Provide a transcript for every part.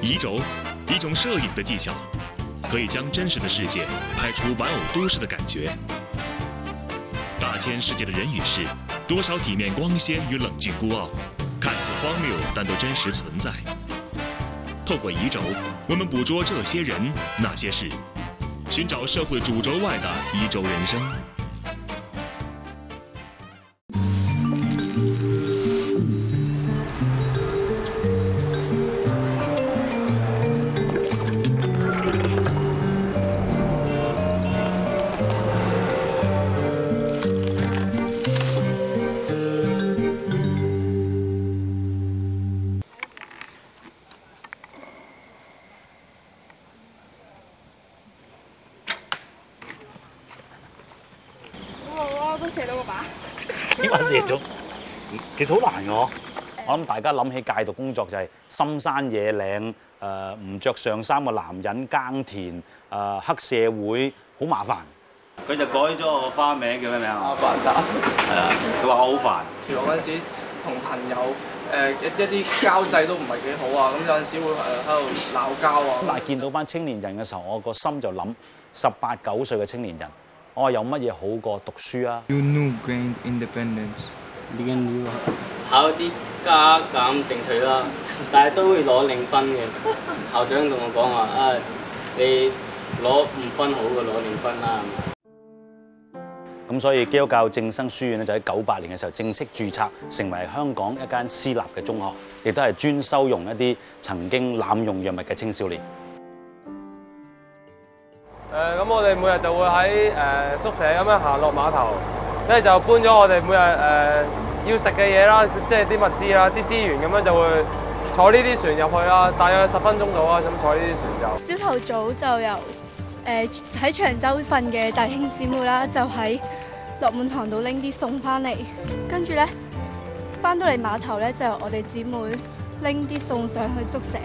移轴，一种摄影的技巧，可以将真实的世界拍出玩偶都市的感觉。大千世界的人与事，多少体面光鲜与冷峻孤傲，看似荒谬，但都真实存在。透过移轴，我们捕捉这些人那些事，寻找社会主轴外的移轴人生。都寫到個靶。點解射咗？其實好難嘅喎。我諗大家諗起戒毒工作就係深山野嶺，誒唔着上衫嘅男人耕田，誒、黑社會，好麻煩。佢就改咗個花名叫咩名啊？阿凡達。係啊，佢話我好煩。譬如我嗰陣時同朋友誒一一啲交際都唔係幾好啊，咁有陣時會誒喺度鬧交啊。但係見到班青年人嘅時候，我個心就諗：十八九歲嘅青年人，我話有乜嘢好過讀書啊？You know gained independence. 考啲加減乘除啦，但係都會攞零分嘅。校長同我講話啊，你攞五分好嘅，攞零分啦。咁所以基督教正生書院咧就喺九八年嘅時候正式註冊，成為香港一間私立嘅中學，亦都係專收容一啲曾經濫用藥物嘅青少年。哋每日就會喺誒宿舍咁樣行落碼頭，跟住就搬咗我哋每日誒要食嘅嘢啦，即係啲物資啦、啲資源咁樣就會坐呢啲船入去啦，大約十分鐘到啦，咁坐呢啲船就。朝頭早就由誒喺長洲瞓嘅弟兄姊妹啦，就喺落滿塘度拎啲餸翻嚟，跟住咧翻到嚟碼頭咧，就由我哋姊妹拎啲餸上去宿舍。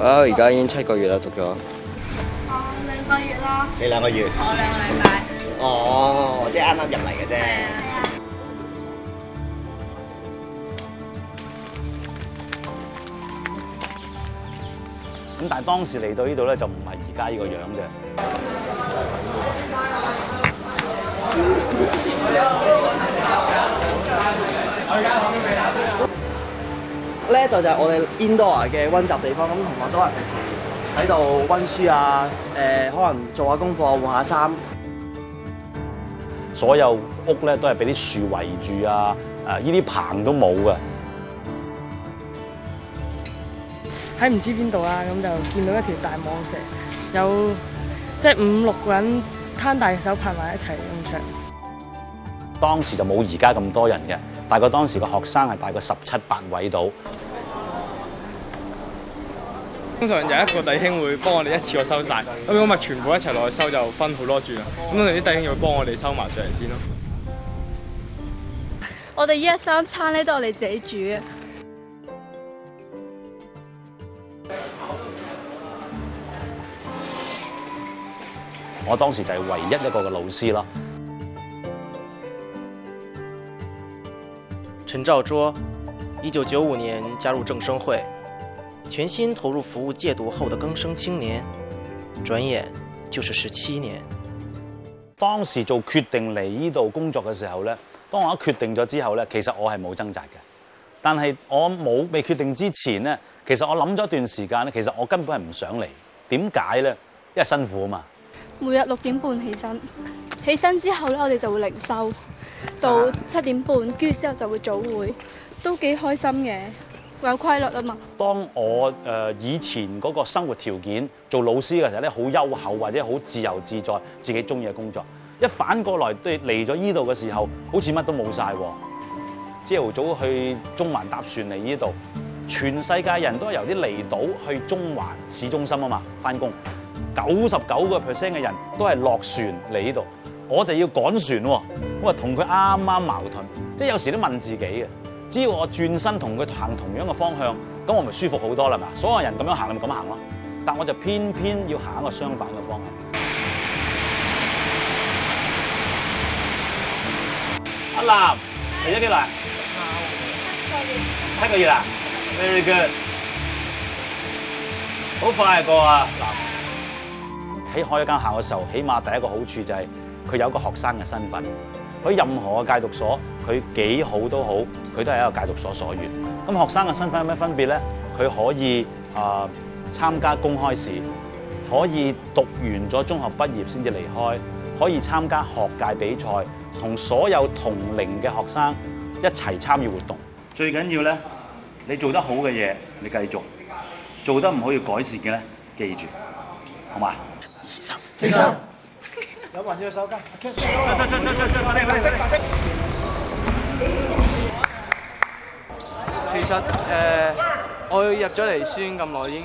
啊！而家已經七個月啦，讀咗。哦，兩個月啦，你兩個月？我兩個禮拜。哦，即係啱啱入嚟嘅啫。咁但係當時嚟到呢度咧，就唔係而家呢個樣嘅。呢一度就係我哋 indoor 嘅温習地方，咁同學都係平時喺度温書啊，誒、可能做下功課啊，換下衫。所有屋咧都係俾啲樹圍住啊，誒呢啲棚都冇嘅。喺唔知邊度啦，咁就見到一條大蟒蛇，有即係五六個人攤大手拍埋一齊咁長。當時就冇而家咁多人嘅，大概當時個學生係大概十七八位到。通常有一個弟兄會幫我哋一次過收晒，咁如果咪全部一齊落去收就分好多轉啦。咁我哋啲弟兄就會幫我哋收埋上嚟先咯。我哋依一三餐咧都係我哋自己煮。我當時就係唯一一個嘅老師咯。陳兆卓，一九九五年加入正生会，全心投入服务戒毒后的更生青年，转眼就是十七年。當時做決定嚟呢度工作嘅時候咧，當我一決定咗之後咧，其實我係冇掙扎嘅。但係我冇未決定之前咧，其實我諗咗一段時間咧，其實我根本係唔想嚟。點解咧？因為辛苦啊嘛。每日六點半起身，起身之後咧，我哋就會靈修，到七點半，跟住之後就會早會，都幾開心嘅，有規律啊嘛。當我誒、呃以前嗰個生活條件做老師嘅時候咧，好優厚或者好自由自在，自己中意嘅工作。一反過來對嚟咗依度嘅時候，好似乜都冇晒喎。朝頭早去中環搭船嚟呢度，全世界人都係由啲離島去中環市中心啊嘛翻工。九十九個 percent 嘅人都係落船嚟呢度，我就要趕船喎。咁啊同佢啱啱矛盾，即係有時都問自己嘅。只要我轉身同佢行同樣嘅方向，咁我咪舒服好多啦嘛。所有人咁樣行，咪咁行咯。但我就偏偏要行一個相反嘅方向。阿南，嚟咗幾耐？七個月啦，very good，好快過啊！嗱，喺開一間校嘅時候，起碼第一個好處就係佢有一個學生嘅身份。佢任何嘅戒毒所，佢幾好都好，佢都係一個戒毒所所員。咁學生嘅身份有咩分別咧？佢可以啊、呃、參加公開試，可以讀完咗中學畢業先至離開，可以參加學界比賽，同所有同齡嘅學生一齊參與活動。最緊要咧，你做得好嘅嘢，你繼續；做得唔可以改善嘅咧，記住，好嘛？二三四三。有冇人要手巾？出出出出出出，快啲快啲快啲！其實誒、呃，我入咗嚟先咁耐，已經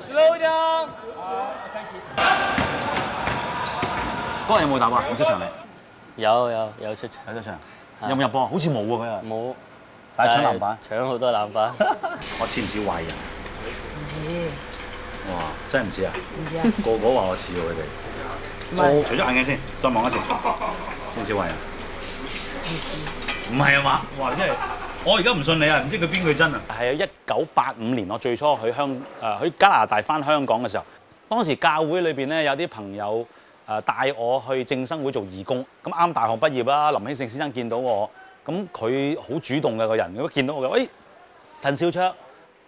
Slow down。嗰日有冇打啊？有出場未？有有有出場，有出場。有冇入波？好似冇喎嗰日。冇。但係搶籃板。搶好多籃板。我似唔似壞人？唔似。哇！真係唔似啊！唔似啊！個個話我似喎佢哋。唔係除咗眼鏡先，再望一次。似唔似壞人？唔係啊嘛！哇！真係，我而家唔信你啊！唔知佢邊句真啊？係啊！一九八五年我最初去香誒去加拿大翻香港嘅時候，當時教會裏邊咧有啲朋友誒帶我去正生會做義工，咁啱大學畢業啦。林興盛先生見到我，咁佢好主動嘅個人，如果見到我嘅，喂，陳少卓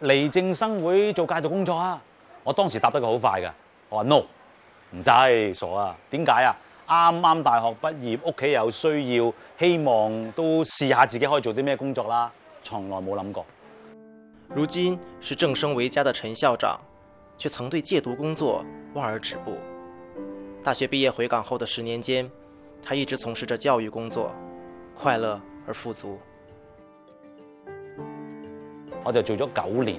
嚟正生會做戒毒工作啊！我當時答得佢好快㗎，我話 no，唔制，傻啊！點解啊？啱啱大學畢業，屋企有需要，希望都試下自己可以做啲咩工作啦，從來冇諗過。如今是正生為家的陳校長，卻曾對戒毒工作望而止步。大學畢業回港後的十年間，他一直從事着教育工作，快樂而富足。我就做咗九年，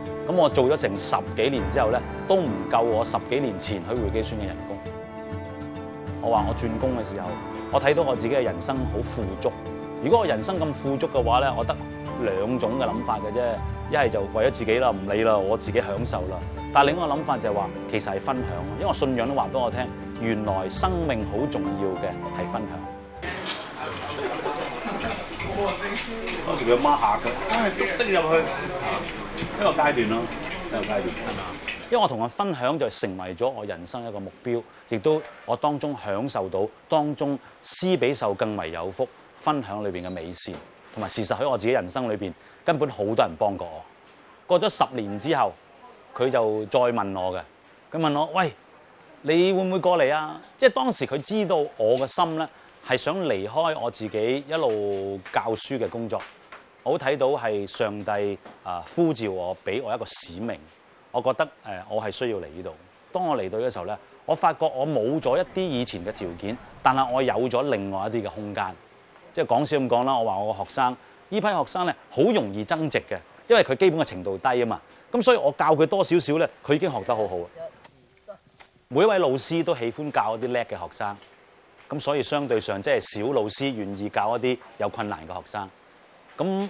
咁我做咗成十幾年之後咧，都唔夠我十幾年前去匯基書院嘅人工。我話我轉工嘅時候，我睇到我自己嘅人生好富足。如果我人生咁富足嘅話咧，我得兩種嘅諗法嘅啫。一係就為咗自己啦，唔理啦，我自己享受啦。但係另一個諗法就係話，其實係分享。因為信仰都話俾我聽，原來生命好重要嘅係分享。當時佢媽嚇佢，唉，捉得入去一個階段咯，一個階段係嘛。因為我同佢分享就成為咗我人生一個目標，亦都我當中享受到當中施比受更為有福，分享裏邊嘅美善，同埋事實喺我自己人生裏邊根本好多人幫過我。過咗十年之後，佢就再問我嘅，佢問我：喂，你會唔會過嚟啊？即係當時佢知道我嘅心咧。係想離開我自己一路教書嘅工作，我睇到係上帝啊呼召我，俾我一個使命。我覺得誒，我係需要嚟呢度。當我嚟到嘅時候咧，我發覺我冇咗一啲以前嘅條件，但係我有咗另外一啲嘅空間。即係講笑咁講啦，我話我個學生，呢批學生咧好容易增值嘅，因為佢基本嘅程度低啊嘛。咁所以我教佢多少少咧，佢已經學得好好。每一位老師都喜歡教一啲叻嘅學生。咁所以相對上，即係小老師願意教一啲有困難嘅學生。咁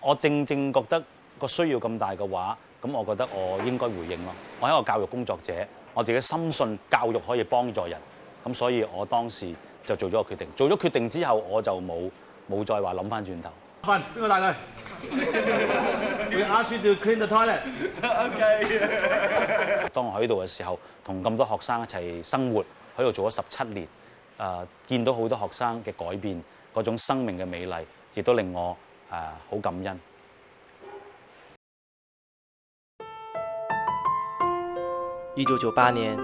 我正正覺得個需要咁大嘅話，咁我覺得我應該回應咯。我係一個教育工作者，我自己深信教育可以幫助人。咁所以我當時就做咗個決定。做咗決定之後，我就冇冇再話諗翻轉頭。瞓邊個帶佢？We ask you to clean the toilet. OK。當我喺度嘅時候，同咁多學生一齊生活，喺度做咗十七年。誒、呃、見到好多學生嘅改變，嗰種生命嘅美麗，亦都令我誒好感恩。一九九八年，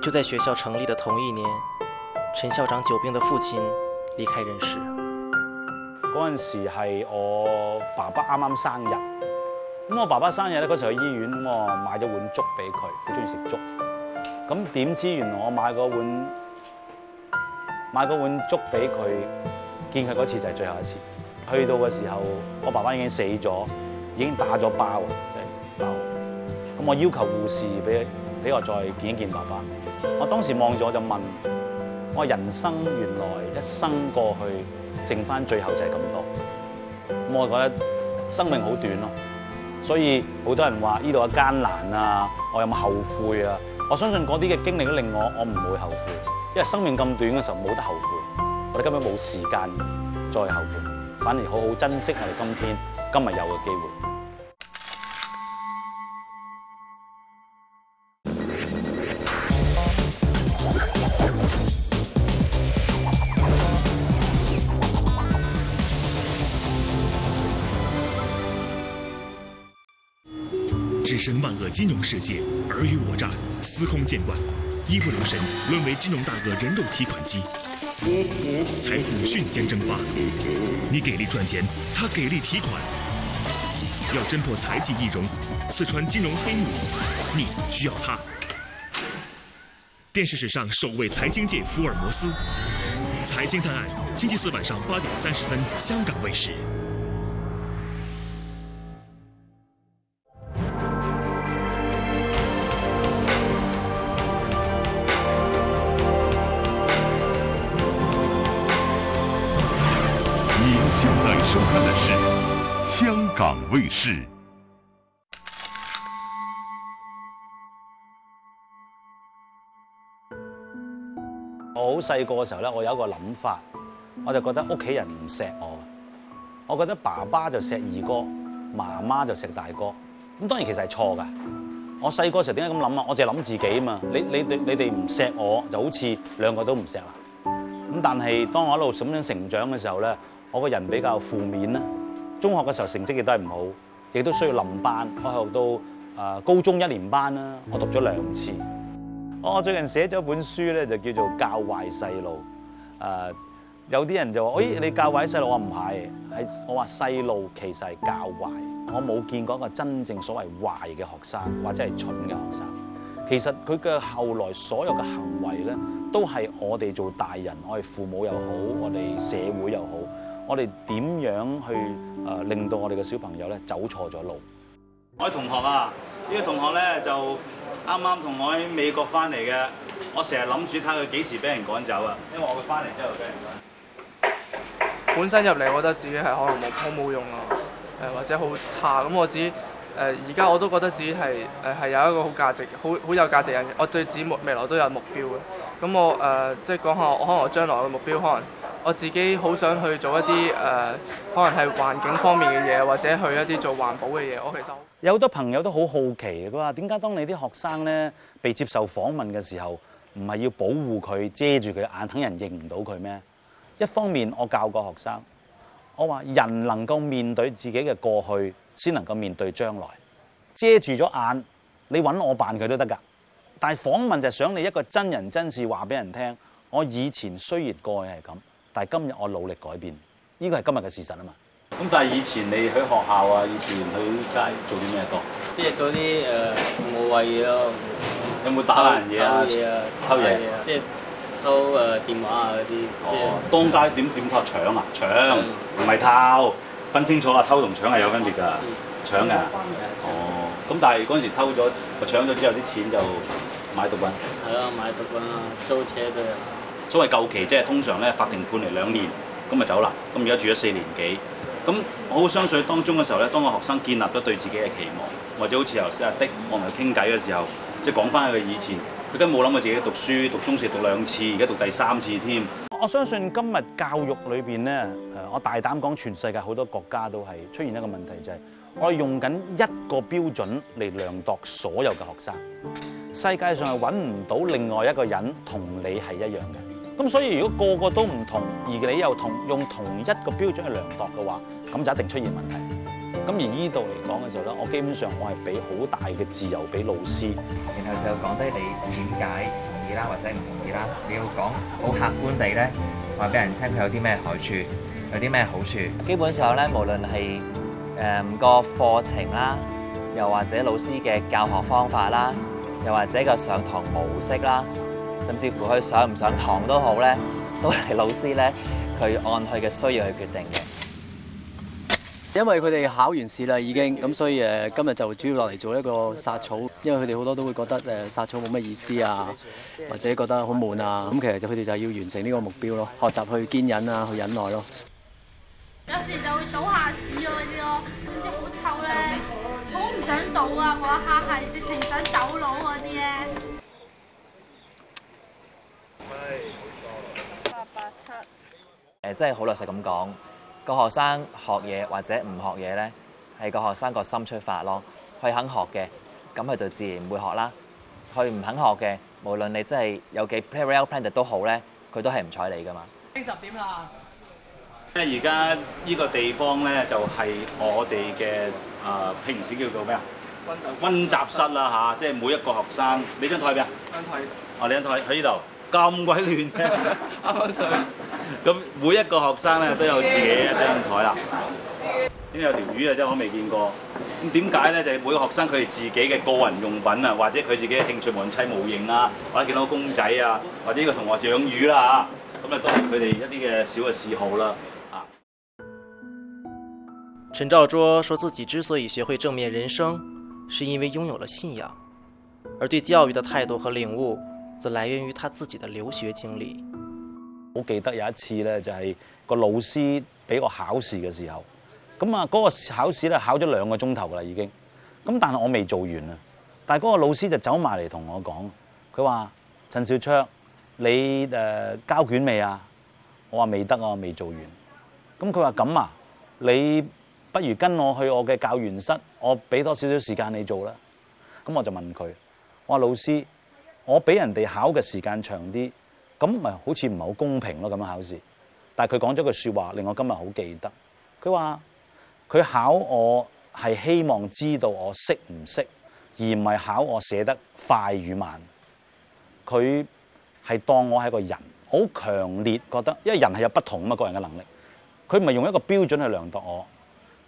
就在学校成立的同一年，陈校长久病的父亲离开人世。嗰陣時係我爸爸啱啱生日，咁我爸爸生日咧嗰時去醫院，我買咗碗粥俾佢，佢中意食粥。咁點知原來我買嗰碗買嗰碗粥俾佢，見佢嗰次就係最後一次。去到嘅時候，我爸爸已經死咗，已經打咗包啊，即係包。咁我要求護士俾俾我再見一見爸爸。我當時望住我就問：我人生原來一生過去，剩翻最後就係咁多。咁我覺得生命好短咯，所以好多人話呢度嘅艱難啊，我有冇後悔啊？我相信嗰啲嘅經歷都令我我唔會後悔，因為生命咁短嘅時候冇得後悔，我哋根本冇時間再後悔，反而好好珍惜我哋今天今日有嘅機會。置身万恶金融世界，尔虞我诈，司空见惯，一不留神沦为金融大鳄人肉提款机，财富瞬间蒸发。你给力赚钱，他给力提款。要侦破财技易容，四川金融黑幕，你需要他。电视史上首位财经界福尔摩斯，财经探案，星期四晚上八点三十分，香港卫视。现在收看的是香港卫视。我好細個嘅時候咧，我有一個諗法，我就覺得屋企人唔錫我，我覺得爸爸就錫二哥，媽媽就錫大哥。咁當然其實係錯㗎。我細個時候點解咁諗啊？我淨係諗自己啊嘛。你你哋你哋唔錫我，就好似兩個都唔錫啦。咁但係當我一路咁樣成長嘅時候咧，我個人比較負面啦。中學嘅時候成績亦都係唔好，亦都需要臨班。我學到誒高中一年班啦，我讀咗兩次。我最近寫咗本書咧，就叫做《教壞細路》。誒，有啲人就話：誒，你教壞細路？我唔係，係我話細路其實係教壞。我冇見過一個真正所謂壞嘅學生，或者係蠢嘅學生。其實佢嘅後來所有嘅行為咧，都係我哋做大人，我哋父母又好，我哋社會又好，我哋點樣去誒令到我哋嘅小朋友咧走錯咗路。我啲同學啊，呢個同學咧就啱啱同我喺美國翻嚟嘅，我成日諗住睇下佢幾時俾人趕走啊，因為我會翻嚟之後俾人趕。本身入嚟，我覺得自己係可能冇好冇用啊，誒或者好差咁，我自己誒而家我都覺得自己係誒係有一個好價值、好好有價值人，我對自己未來都有目標嘅。咁我誒、呃、即係講下我可能我將來嘅目標，可能我自己好想去做一啲誒、可能係環境方面嘅嘢，或者去一啲做環保嘅嘢。我其實有好多朋友都好好奇，佢話點解當你啲學生咧被接受訪問嘅時候，唔係要保護佢、遮住佢眼，等人認唔到佢咩？一方面我教過學生，我話人能夠面對自己嘅過去，先能夠面對將來。遮住咗眼，你揾我扮佢都得㗎。但係訪問就想你一個真人真事話俾人聽。我以前雖然過去係咁，但係今日我努力改變，呢個係今日嘅事實啊嘛。咁但係以前你喺學校啊，以前去街做啲咩多？即係做啲誒無謂嘢咯。有冇打爛嘢啊？偷嘢啊！偷嘢即係偷誒電話啊嗰啲。即係哦，當街點點偷搶啊？搶唔係偷，分清楚啊！偷同搶係有分別㗎，搶㗎。哦，咁但係嗰陣時偷咗，搶咗之後啲錢就買毒品。係啊，買毒品啊，租車都有。所謂舊期即係通常咧法庭判嚟兩年，咁咪走啦。咁而家住咗四年幾，咁我好相信當中嘅時候咧，當個學生建立咗對自己嘅期望，或者好似頭先阿的我同佢傾偈嘅時候，即係講翻佢以前，佢根本冇諗過自己讀書，讀中四讀兩次，而家讀第三次添。我相信今日教育裏邊咧，誒，我大膽講，全世界好多國家都係出現一個問題，就係我哋用緊一個標準嚟量度所有嘅學生。世界上係揾唔到另外一個人同你係一樣嘅。咁所以如果個個都唔同，而你又同用同一個標準去量度嘅話，咁就一定出現問題。咁而依度嚟講嘅時候咧，我基本上我係俾好大嘅自由俾老師，然後就講低你點解同意啦，或者唔同意啦。你要講好客觀地咧，話俾人聽佢有啲咩害處，有啲咩好處。基本上咧，無論係誒個課程啦，又或者老師嘅教學方法啦，又或者個上堂模式啦，甚至乎佢上唔上堂都好咧，都係老師咧佢按佢嘅需要去決定嘅。因為佢哋考完試啦，已經咁，所以誒今日就主要落嚟做一個殺草，因為佢哋好多都會覺得誒殺草冇乜意思啊，或者覺得好悶啊，咁其實就佢哋就係要完成呢個目標咯，學習去堅忍啊，去忍耐咯。有時就會倒下屎嗰啲咯，總之好臭咧，好唔想倒啊！嗰一刻係直情想走佬嗰啲咧。八八七。誒，真係好老實咁講，個學生學嘢或者唔學嘢咧，係個學生個心出發咯。佢肯學嘅，咁佢就自然會學啦。佢唔肯學嘅，無論你真係有幾 well planned 都好咧，佢都係唔睬你噶嘛。十點啦。咧而家呢個地方咧就係我哋嘅啊平時叫做咩啊？温習室啦嚇，即係每一個學生，你張台邊啊？張台。哦，你張台喺呢度，咁鬼亂嘅。啱啱上。咁每一個學生咧都有自己一張台啦。呢度有條魚啊，真係我未見過。咁點解咧？就係、每個學生佢哋自己嘅個人用品啊，或者佢自己嘅興趣，無論砌模型啊，或者見到公仔啊，或者呢個同學養魚啦嚇，咁啊都係佢哋一啲嘅小嘅嗜好啦。陳兆卓說自己之所以學會正面人生，是因為擁有了信仰，而對教育的態度和領悟，就来源于他自己的留學經歷。好記得有一次咧，就係個老師俾我考試嘅時候，咁啊嗰個考試咧考咗兩個鐘頭噶啦已經，咁但係我未做完啊，但係嗰個老師就走埋嚟同我講，佢話陳少卓，你誒交卷未啊？我話未得啊，未做完。咁佢話咁啊，你不如跟我去我嘅教員室，我俾多少少時間你做啦。咁我就問佢，我話老師，我俾人哋考嘅時間長啲。咁咪好似唔係好公平咯，咁樣考試。但係佢講咗句説話，令我今日好記得。佢話佢考我係希望知道我識唔識，而唔係考我寫得快與慢。佢係當我係個人，好強烈覺得，因為人係有不同啊嘛，個人嘅能力。佢唔係用一個標準去量度我。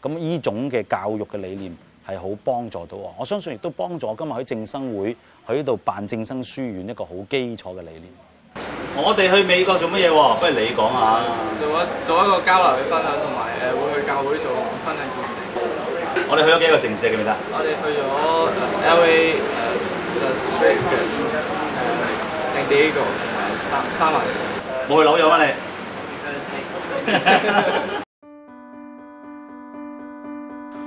咁呢種嘅教育嘅理念係好幫助到我。我相信亦都幫助我今日喺正生會喺呢度辦正生書院一個好基礎嘅理念。我哋去美國做乜嘢喎？不如你講下。做一做一個交流嘅分享，同埋誒會去教會做分享見證。我哋去咗幾個城市記唔記得？我哋去咗 L.A. 誒 Las Vegas 誒 San Diego 誒三三藩市。冇去紐約咩你？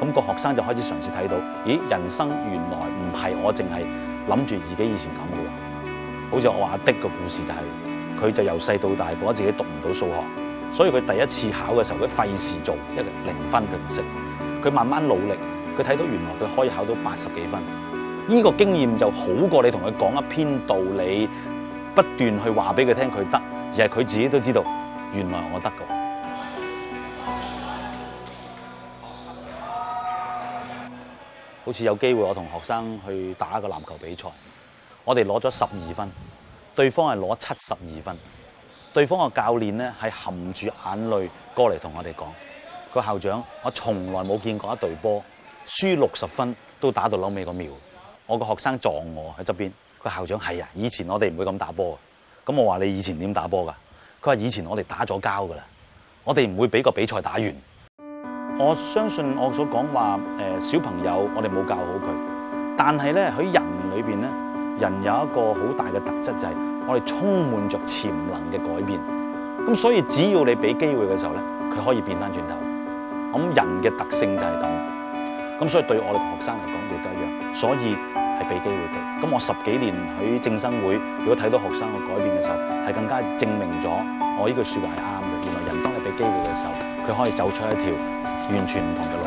咁個學生就開始嘗試睇到，咦，人生原來唔係我淨係諗住自己以前咁嘅喎。好似我阿的個故事就係。佢就由細到大覺得自己讀唔到數學，所以佢第一次考嘅時候，佢費事做一個零分，佢唔識。佢慢慢努力，佢睇到原來佢可以考到八十幾分。呢個經驗就好過你同佢講一篇道理，不斷去話俾佢聽佢得，而係佢自己都知道原來我得㗎。好似有機會我同學生去打一個籃球比賽，我哋攞咗十二分。對方係攞七十二分，對方個教練咧係含住眼淚過嚟同我哋講：個校長，我從來冇見過一隊波輸六十分都打到攞尾個秒。我個學生撞我喺側邊，個校長係啊，以前我哋唔會咁打波。咁我話你以前點打波㗎？佢話以前我哋打咗交㗎啦，我哋唔會俾個比賽打完。我相信我所講話誒小朋友，我哋冇教好佢，但係咧喺人裏邊咧。人有一個好大嘅特質，就係我哋充滿着潛能嘅改變。咁所以只要你俾機會嘅時候咧，佢可以變翻轉頭。咁人嘅特性就係咁。咁所以對我哋學生嚟講亦都一樣，所以係俾機會佢。咁我十幾年喺正生會，如果睇到學生嘅改變嘅時候，係更加證明咗我呢句説話係啱嘅。原來人當你俾機會嘅時候，佢可以走出一條完全唔同嘅路。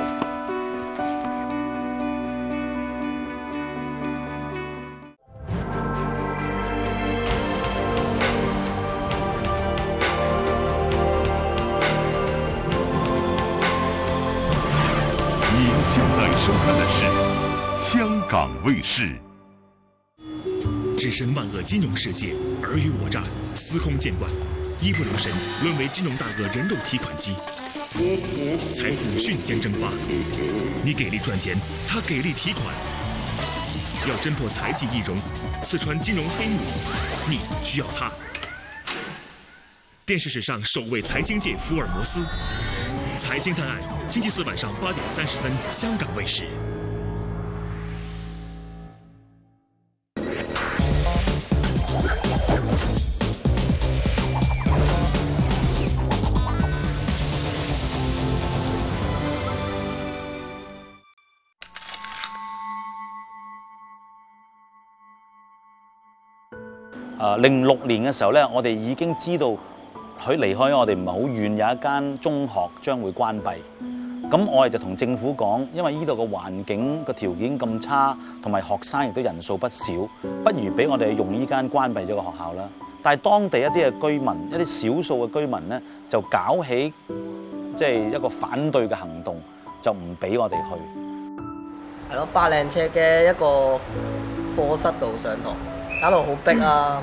您现在收看的是香港卫视。置身万恶金融世界，尔虞我诈，司空见惯，一不留神沦为金融大鳄人肉提款机，财富瞬间蒸发。你给力赚钱，他给力提款。要侦破财技易容，四川金融黑幕，你需要他。电视史上首位财经界福尔摩斯，财经探案，星期四晚上八点三十分，香港卫视。零六年嘅時候咧，我哋已經知道佢離開我哋唔係好遠，有一間中學將會關閉。咁我哋就同政府講，因為呢度嘅環境個條件咁差，同埋學生亦都人數不少，不如俾我哋用呢間關閉咗個學校啦。但係當地一啲嘅居民，一啲少數嘅居民咧，就搞起即係一個反對嘅行動，就唔俾我哋去。係咯，百零尺嘅一個課室度上堂，搞到好逼啊！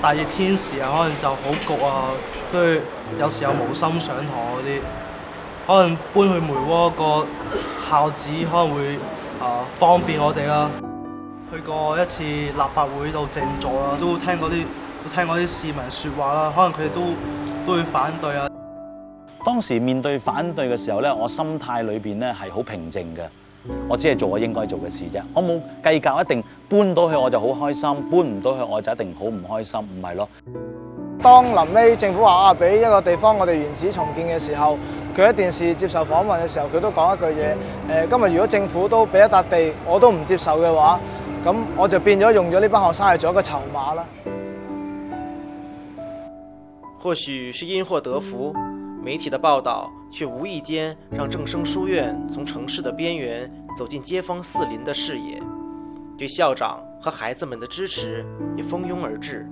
大熱天時啊，可能就好焗啊，跟住有時候冇心上堂嗰啲，可能搬去梅窩個校址可能會啊、方便我哋啦。去過一次立法會度靜坐啦，都聽嗰啲都聽嗰啲市民説話啦，可能佢哋都都會反對啊。當時面對反對嘅時候咧，我心態裏邊咧係好平靜嘅。我只係做我應該做嘅事啫，我冇計較一定搬到去我就好開心，搬唔到去我就一定好唔開心，唔係咯。當臨尾政府話啊，俾一個地方我哋原址重建嘅時候，佢喺電視接受訪問嘅時候，佢都講一句嘢：誒、今日如果政府都俾一笪地，我都唔接受嘅話，咁我就變咗用咗呢班學生去做一個籌碼啦。或許是因禍得福，媒體的報道卻無意間讓正生書院從城市的邊緣走進街坊四鄰的視野，對校長和孩子們的支持也蜂擁而至。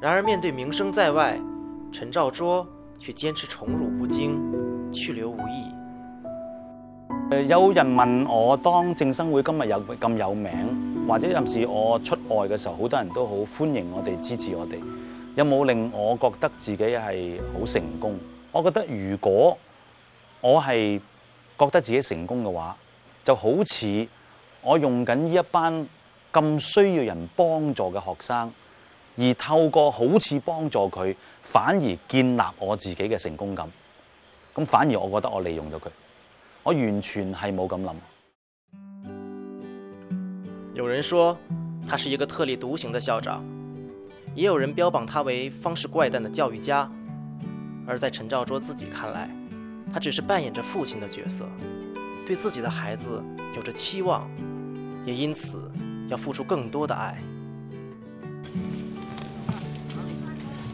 然而面對名聲在外，陳兆桌卻堅持寵辱不驚，去留無意。有人問我，當正生會今日有咁有名，或者有時我出外嘅時候，好多人都好歡迎我哋、支持我哋，有冇令我覺得自己係好成功？我覺得如果我係覺得自己成功嘅話，就好似我用緊呢一班咁需要人幫助嘅學生，而透過好似幫助佢，反而建立我自己嘅成功感。咁反而我覺得我利用咗佢。我完全係冇咁諗。有人說他是一個特立獨行的校長，也有人標榜他為方式怪誕的教育家。而在陳兆卓自己看來，他只是扮演着父親的角色，對自己的孩子有着期望，也因此要付出更多的爱。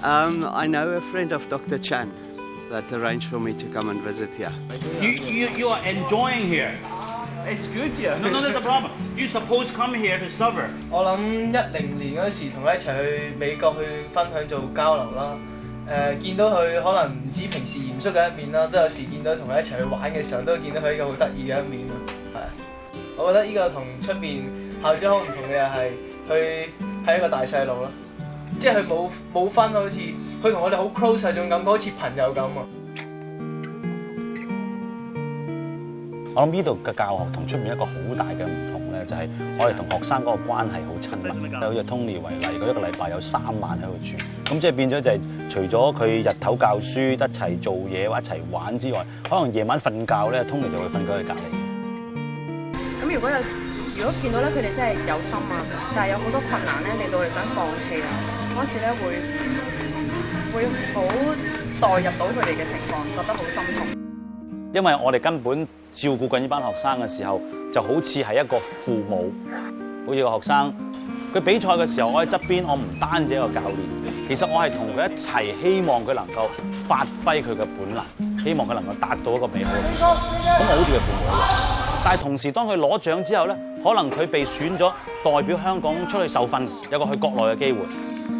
Um, I know a friend of Dr. Chan that arranged for me to come and visit here. You, you, you are enjoying here. It's good here. No, no, there's a problem. You suppose come here to suffer. 我諗一零年嗰時同佢一齊去美國去分享做交流啦。誒、見到佢可能唔止平時嚴肅嘅一面啦，都有時見到同佢一齊去玩嘅時候，都見到佢一個好得意嘅一面我覺得呢個同出邊校長好唔同嘅係，佢係一個大細路咯，即係佢冇冇分好似佢同我哋好 close 嗰種感覺，好似朋友咁啊。我諗呢度嘅教學同出面一個好大嘅唔同咧，就係我哋同學生嗰個關係好親密。好似 Tony 為例，佢一個禮拜有三晚喺度住，咁即係變咗就係除咗佢日頭教書一齊做嘢或一齊玩之外，可能夜晚瞓覺咧，Tony 就會瞓咗喺隔離。咁如果有如果見到咧佢哋真係有心啊，但係有好多困難咧，令到佢哋想放棄啊，嗰時咧會會好代入到佢哋嘅情況，覺得好心痛。因為我哋根本照顧緊呢班學生嘅時候，就好似係一個父母，好似個學生，佢比賽嘅時候，我喺側邊，我唔單止一個教練，其實我係同佢一齊，希望佢能夠發揮佢嘅本能，希望佢能夠達到一個美好嘅結果。咁我好似佢父母，但係同時當佢攞獎之後咧，可能佢被選咗代表香港出去受訓，有個去國內嘅機會。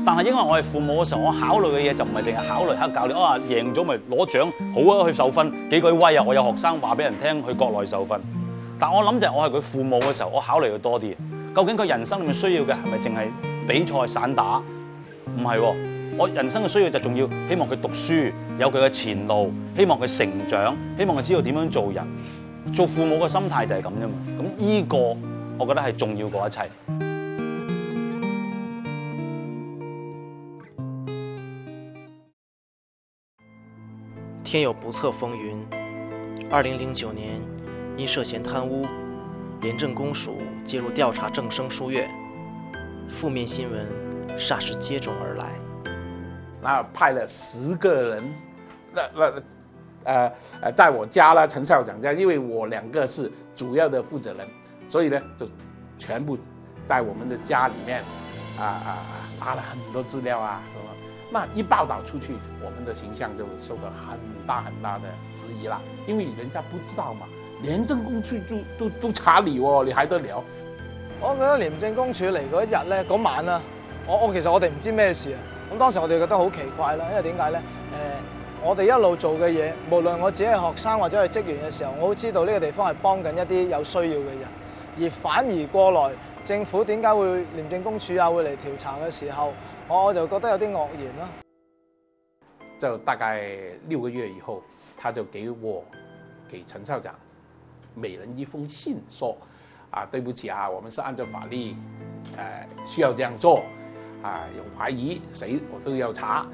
但係因為我係父母嘅時候，我考慮嘅嘢就唔係淨係考慮黑教練啊，贏咗咪攞獎，好啊，去受訓幾句威啊！我有學生話俾人聽去國內受訓，但我諗就係我係佢父母嘅時候，我考慮嘅多啲。究竟佢人生裏面需要嘅係咪淨係比賽散打？唔係喎，我人生嘅需要就仲要希望佢讀書有佢嘅前路，希望佢成長，希望佢知道點樣做人。做父母嘅心態就係咁啫嘛。咁呢個我覺得係重要過一切。天有不測風雲。二零零九年，因涉嫌貪污，廉政公署介入調查正生書院，負面新聞霎時接踵而來。那派了十个人，那那呃呃，在我家啦，陈校长家，因为我两个是主要的负责人，所以呢就全部在我们的家里面啊啊拿了很多资料啊什么。那一报道出去，我们的形象就受到很大很大的质疑啦，因为人家不知道嘛，廉政公署都都都查你哦，你还得了？我覺得廉政公署嚟嗰一日咧，嗰晚啊，我我其實我哋唔知咩事啊，咁當時我哋覺得好奇怪啦，因為點解咧？誒、我哋一路做嘅嘢，無論我自己係學生或者係職員嘅時候，我都知道呢個地方係幫緊一啲有需要嘅人，而反而過來政府點解會廉政公署啊會嚟調查嘅時候？我就覺得有啲愕然咯。就大概六個月以後，他就給我、給陳校長每人一封信，說：啊，對不起啊，我們是按照法律，呃，需要這樣做，啊，有懷疑誰我都要查，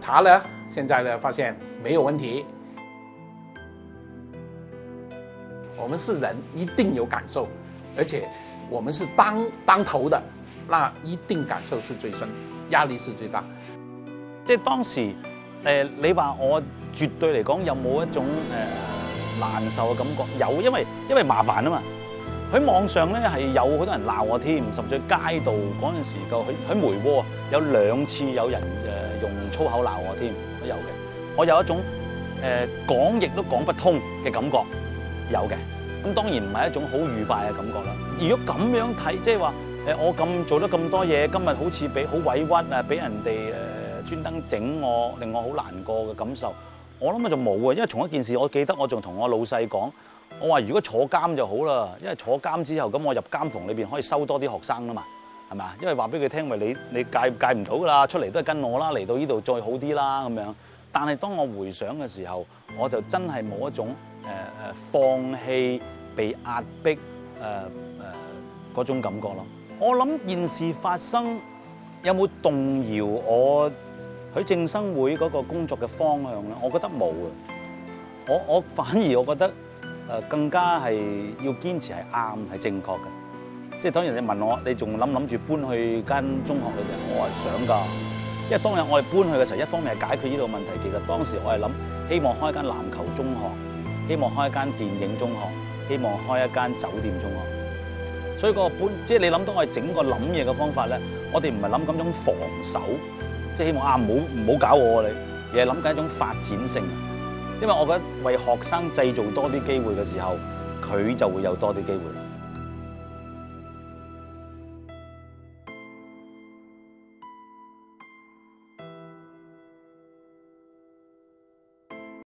查了，現在呢發現沒有問題。我們是人，一定有感受，而且我們是當當頭的，那一定感受是最深。壓力是最大，即係當時誒、呃，你話我絕對嚟講有冇一種誒、呃、難受嘅感覺？有，因為因为麻煩啊嘛。喺網上咧係有好多人鬧我添，甚至喺街道嗰陣時夠喺喺梅窩有兩次有人誒、用粗口鬧我添，都有嘅。我有一種誒講亦都講不通嘅感覺，有嘅。咁當然唔係一種好愉快嘅感覺啦。如果咁樣睇，即係話。誒，我咁做得咁多嘢，今日好似俾好委屈啊，俾人哋誒專登整我，令我好難過嘅感受。我諗啊就冇啊，因為從一件事，我記得我仲同我老細講，我話如果坐監就好啦，因為坐監之後咁我入監房裏邊可以收多啲學生啊嘛，係咪啊？因為話俾佢聽，咪你你戒戒唔到噶啦，出嚟都係跟我啦，嚟到呢度再好啲啦咁樣。但係當我回想嘅時候，我就真係冇一種誒誒、放棄、被壓迫誒誒嗰種感覺咯。我諗件事發生有冇動搖我喺正生會嗰個工作嘅方向咧？我覺得冇啊！我我反而我覺得誒更加係要堅持係啱係正確嘅。即係當然你問我，你仲諗諗住搬去間中學裏邊？我係想㗎，因為當日我哋搬去嘅時候，一方面係解決呢度問題，其實當時我係諗希望開間籃球中學，希望開間電影中學，希望開一間酒店中學。所以個搬即係你諗到我哋整個諗嘢嘅方法咧，我哋唔係諗緊種防守，即係希望啊唔好唔好搞我你，而係諗緊一種發展性。因為我覺得為學生製造多啲機會嘅時候，佢就會有多啲機會。